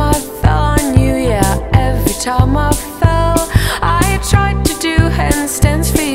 I fell, on you, yeah, every time I fell I tried to do handstands for you